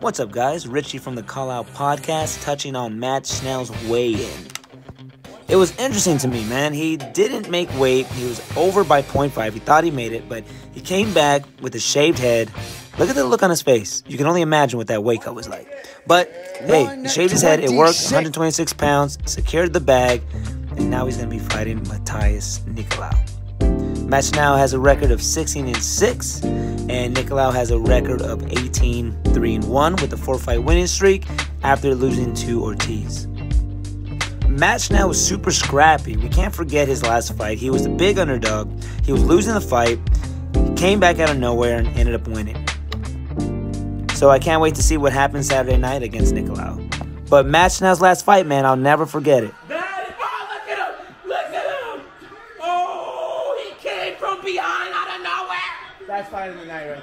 What's up, guys? Richie from the Call Out Podcast touching on Matt Schnell's weigh in. It was interesting to me, man. He didn't make weight. He was over by 0.5. He thought he made it, but he came back with a shaved head. Look at the look on his face. You can only imagine what that weight cut was like. But hey, he shaved his head. It worked. 126 pounds, secured the bag, and now he's going to be fighting Matthias Nicolau. Matt Schnell has a record of 16 and 6, and Nicolau has a record of 18 3 1 with a four fight winning streak after losing to Ortiz. Matt Schnell was super scrappy. We can't forget his last fight. He was the big underdog. He was losing the fight. He came back out of nowhere and ended up winning. So I can't wait to see what happens Saturday night against Nicolau. But Matt Schnell's last fight, man, I'll never forget it. Oh, look at him! Look at him! Oh, he came from behind out of nowhere! That's fight of the night right